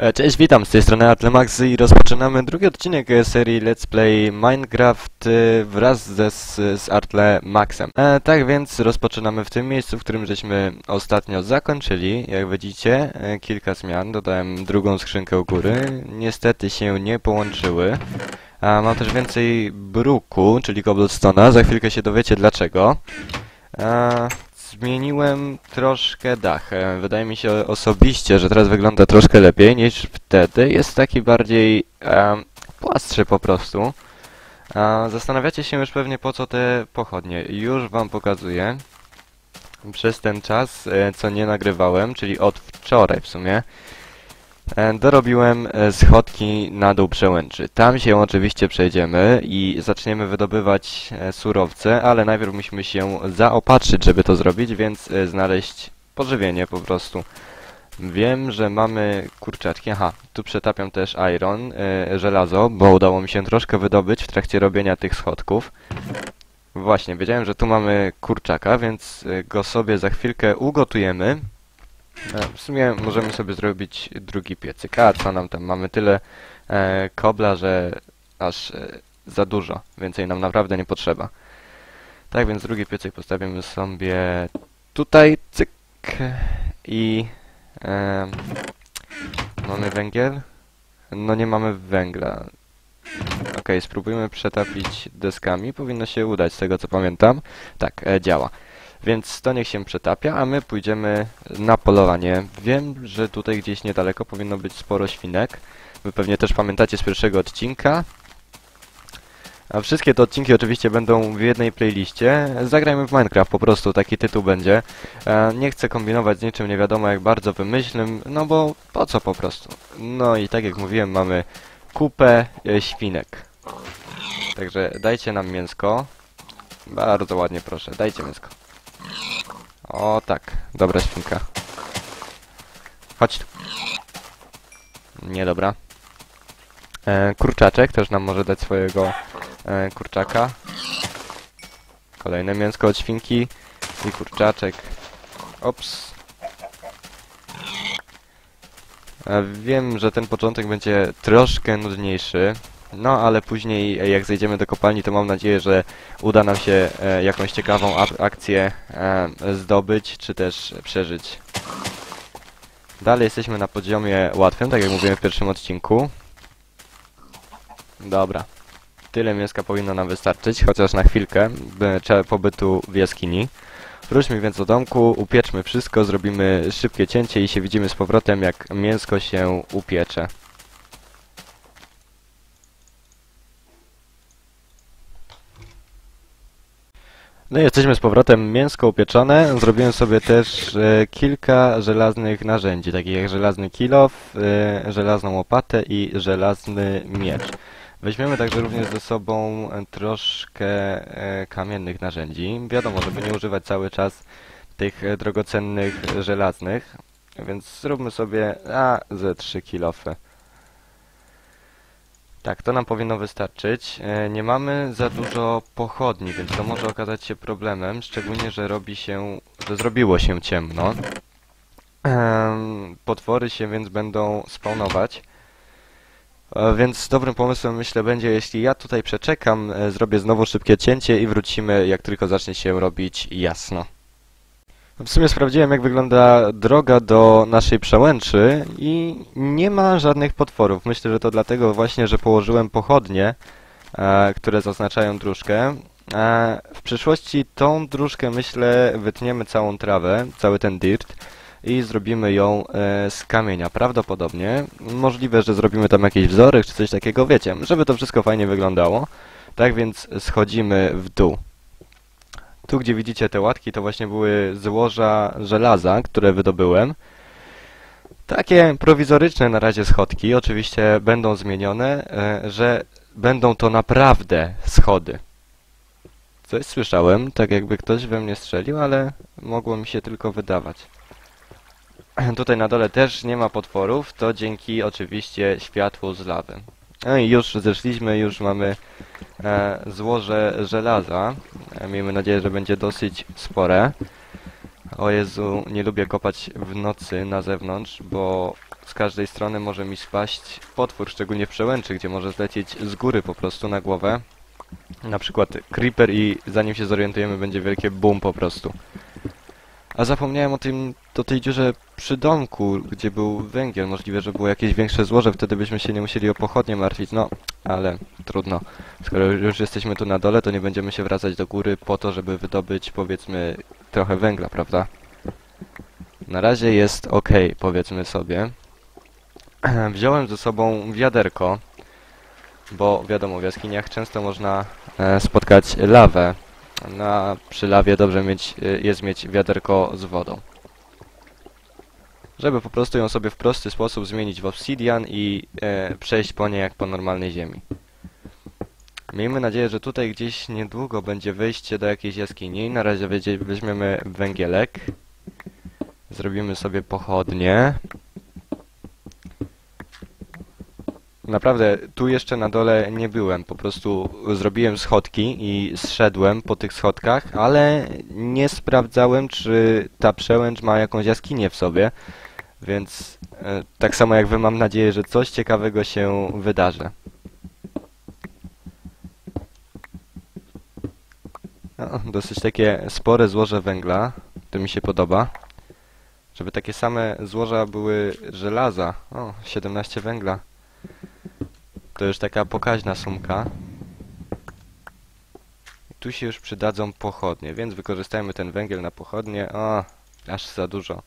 E, Cześć, witam, z tej strony Atlemax i rozpoczynamy drugi odcinek e, serii Let's Play Minecraft e, wraz ze, z, z Artle Maxem. E, tak więc rozpoczynamy w tym miejscu, w którym żeśmy ostatnio zakończyli. Jak widzicie, e, kilka zmian, dodałem drugą skrzynkę u góry. Niestety się nie połączyły. A mam też więcej bruku, czyli cobblestone'a, za chwilkę się dowiecie dlaczego. E, Zmieniłem troszkę dach. E, Wydaje mi się osobiście, że teraz wygląda troszkę lepiej niż wtedy. Jest taki bardziej em, płastszy po prostu. Zastanawiacie się już pewnie po co te pochodnie. Już wam pokazuję. Przez ten czas, e, co nie nagrywałem, czyli od wczoraj w sumie, dorobiłem e, schodki na dół przełęczy. Tam się oczywiście przejdziemy i zaczniemy wydobywać e, surowce, ale najpierw musimy się zaopatrzyć, żeby to zrobić, więc e, znaleźć pożywienie po prostu. Wiem, że mamy kurczaczki. Aha, tu przetapiam też iron, e, żelazo, bo udało mi się troszkę wydobyć w trakcie robienia tych schodków. Właśnie, wiedziałem, że tu mamy kurczaka, więc e, go sobie za chwilkę ugotujemy. E, W sumie możemy sobie zrobić drugi piecyk. A co nam tam? Mamy tyle e, kobla, że aż e, za dużo. Więcej nam naprawdę nie potrzeba. Tak więc drugi piecyk postawimy sobie tutaj, cyk. I e, mamy węgiel? No nie mamy węgla. Okej, spróbujmy przetapić deskami. Powinno się udać, z tego co pamiętam. Tak, e, działa. Więc to niech się przetapia, a my pójdziemy na polowanie. Wiem, że tutaj gdzieś niedaleko powinno być sporo świnek. Wy pewnie też pamiętacie z pierwszego odcinka. A wszystkie te odcinki oczywiście będą w jednej playliście. Zagrajmy w Minecraft, po prostu taki tytuł będzie. E, nie chcę kombinować z niczym nie wiadomo jak bardzo wymyślnym, no bo po co po prostu. No i tak jak mówiłem, mamy kupę e, świnek. Także dajcie nam mięsko. Bardzo ładnie proszę, dajcie mięsko. O tak, dobra świnka. Chodź tu. Nie dobra. E, kurczaczek też nam może dać swojego e, kurczaka. Kolejne mięsko od świnki i kurczaczek. Ops. E, wiem, że ten początek będzie troszkę nudniejszy. No, ale później, jak zejdziemy do kopalni, to mam nadzieję, że uda nam się e, jakąś ciekawą akcję e, zdobyć, czy też przeżyć. Dalej jesteśmy na poziomie łatwym, tak jak mówiłem w pierwszym odcinku. Dobra. Tyle mięska powinno nam wystarczyć, chociaż na chwilkę, pobytu w jaskini. Wróćmy więc do domku, upieczmy wszystko, zrobimy szybkie cięcie i się widzimy z powrotem, jak mięsko się upiecze. No i jesteśmy z powrotem, mięsko upieczone. Zrobiłem sobie też e, kilka żelaznych narzędzi, takich jak żelazny kilof, e, żelazną łopatę i żelazny miecz. Weźmiemy także również ze sobą troszkę e, kamiennych narzędzi. Wiadomo, żeby nie używać cały czas tych e, drogocennych żelaznych, więc zróbmy sobie a, ze 3 kilofy. Tak, to nam powinno wystarczyć. E, Nie mamy za dużo pochodni, więc to może okazać się problemem, szczególnie, że robi się, że zrobiło się ciemno. Em, Potwory się więc będą spawnować. E, Więc dobrym pomysłem myślę będzie, jeśli ja tutaj przeczekam, e, zrobię znowu szybkie cięcie i wrócimy, jak tylko zacznie się robić jasno. W sumie sprawdziłem, jak wygląda droga do naszej przełęczy i nie ma żadnych potworów. Myślę, że to dlatego właśnie, że położyłem pochodnie, e, które zaznaczają dróżkę. E, w przyszłości tą dróżkę, myślę, wytniemy całą trawę, cały ten dirt i zrobimy ją e, z kamienia, prawdopodobnie. Możliwe, że zrobimy tam jakieś wzory czy coś takiego, wiecie, żeby to wszystko fajnie wyglądało. Tak więc schodzimy w dół. Tu, gdzie widzicie te łatki, to właśnie były złoża żelaza, które wydobyłem. Takie prowizoryczne na razie schodki, oczywiście będą zmienione, e, że będą to naprawdę schody. Coś słyszałem, tak jakby ktoś we mnie strzelił, ale mogło mi się tylko wydawać. Tutaj na dole też nie ma potworów, to dzięki oczywiście światłu z lawy. No i już zeszliśmy, już mamy złoże żelaza. E, miejmy nadzieję, że będzie dosyć spore. O Jezu, nie lubię kopać w nocy na zewnątrz, bo z każdej strony może mi spaść potwór, szczególnie w przełęczy, gdzie może zlecieć z góry po prostu na głowę. Na przykład creeper i zanim się zorientujemy będzie wielkie boom po prostu. A zapomniałem o tym, o tej dziurze przy domku, gdzie był węgiel. Możliwe, że było jakieś większe złoże, wtedy byśmy się nie musieli o pochodnie martwić. No, ale trudno. Skoro już jesteśmy tu na dole, to nie będziemy się wracać do góry po to, żeby wydobyć, powiedzmy, trochę węgla, prawda? Na razie jest ok, powiedzmy sobie. Wziąłem ze sobą wiaderko, bo wiadomo, w jaskiniach często można e, spotkać lawę. Na, przy lawie dobrze mieć, e, jest mieć wiaderko z wodą. Żeby po prostu ją sobie w prosty sposób zmienić w obsidian i e, przejść po niej jak po normalnej ziemi. Miejmy nadzieję, że tutaj gdzieś niedługo będzie wejście do jakiejś jaskini. Na razie weźmie- weźmiemy węgielek. Zrobimy sobie pochodnie. Naprawdę, tu jeszcze na dole nie byłem. Po prostu zrobiłem schodki i zszedłem po tych schodkach, ale nie sprawdzałem, czy ta przełęcz ma jakąś jaskinię w sobie. Więc e, tak samo jak wy mam nadzieję, że coś ciekawego się wydarzy. No, dosyć takie spore złoże węgla. To mi się podoba. Żeby takie same złoża były żelaza. O, 17 węgla. To już taka pokaźna sumka. Tu się już przydadzą pochodnie, więc wykorzystajmy ten węgiel na pochodnie. O, aż za dużo.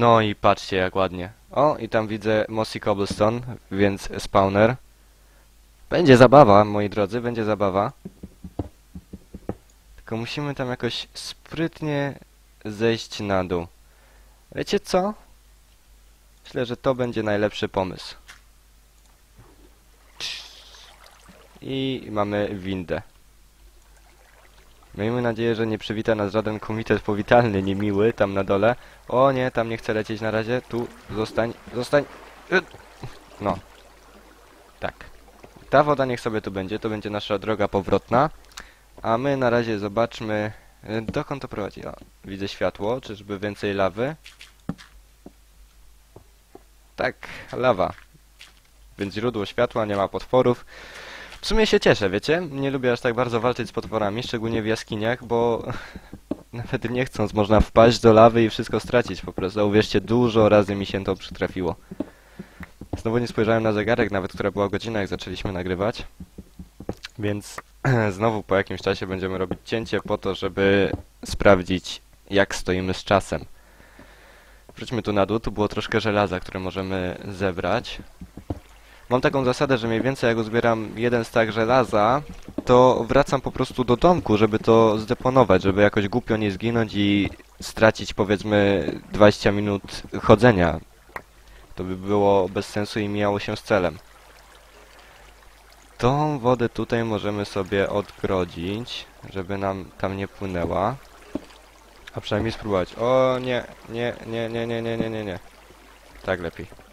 No i patrzcie jak ładnie. O, i tam widzę Mossy Cobblestone, więc spawner. Będzie zabawa, moi drodzy, będzie zabawa. Tylko musimy tam jakoś sprytnie zejść na dół. Wiecie co? Myślę, że to będzie najlepszy pomysł. I mamy windę. Miejmy nadzieję, że nie przywita nas żaden komitet powitalny niemiły tam na dole. O nie, tam nie chcę lecieć na razie. Tu, zostań, zostań. Y, No. Tak. Ta woda niech sobie tu będzie, to będzie nasza droga powrotna. A my na razie zobaczmy, y, dokąd to prowadzi. O, widzę światło, czyżby więcej lawy? Tak, lawa. Więc źródło światła, nie ma potworów. W sumie się cieszę, wiecie? Nie lubię aż tak bardzo walczyć z potworami, szczególnie w jaskiniach, bo nawet nie chcąc można wpaść do lawy i wszystko stracić po prostu. Uwierzcie, dużo razy mi się to przytrafiło. Znowu nie spojrzałem na zegarek, nawet która była godzina, jak zaczęliśmy nagrywać. Więc znowu po jakimś czasie będziemy robić cięcie po to, żeby sprawdzić, jak stoimy z czasem. Wróćmy tu na dół, tu było troszkę żelaza, które możemy zebrać. Mam taką zasadę, że mniej więcej jak uzbieram jeden stak żelaza, to wracam po prostu do domku, żeby to zdeponować, żeby jakoś głupio nie zginąć i stracić powiedzmy 20 minut chodzenia. To by było bez sensu i mijało się z celem. Tą wodę tutaj możemy sobie odgrodzić, żeby nam tam nie płynęła. A przynajmniej spróbować. O nie, nie, nie, nie, nie, nie, nie, nie. Tak lepiej.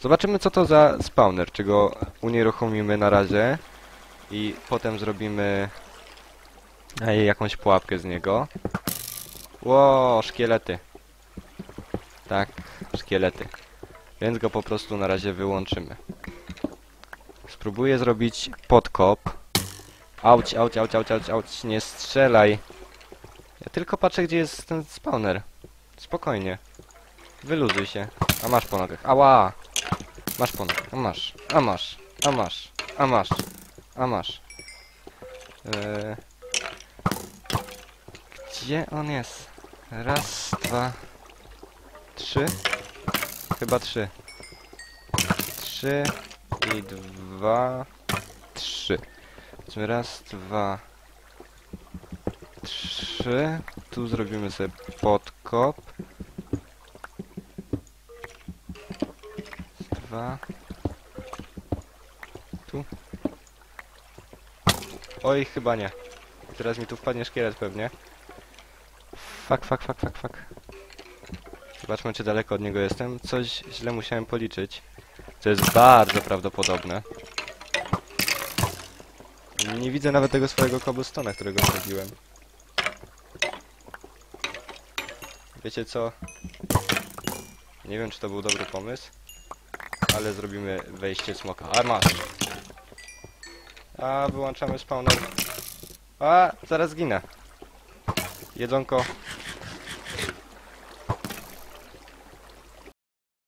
Zobaczymy co to za spawner, czy go unieruchomimy na razie i potem zrobimy ej, jakąś pułapkę z niego. Ło, szkielety. Tak, szkielety. Więc go po prostu na razie wyłączymy. Spróbuję zrobić podkop. Auć, auć, auć, auć, auć, auć, nie strzelaj. Ja tylko patrzę, gdzie jest ten spawner. Spokojnie. Wyluzuj się. A masz po nogach. Ała! Masz po nogach. A masz. A masz. A masz. A masz. A masz. Eee... Gdzie on jest? Raz, dwa, trzy. Chyba trzy. Trzy i dwa, trzy. Zobaczmy, Raz, dwa, trzy. Tu zrobimy sobie podkop. Dwa. Tu. Oj, chyba nie. Teraz mi tu wpadnie szkielet pewnie. Fuck, fuck, fuck, fuck, fuck. Zobaczmy, czy daleko od niego jestem. Coś źle musiałem policzyć. Co jest bardzo prawdopodobne. Nie widzę nawet tego swojego cobblestona, którego zrobiłem. Wiecie co? Nie wiem, czy to był dobry pomysł, ale zrobimy wejście smoka. A masz! A, wyłączamy spawner. A, zaraz ginę. Jedzonko.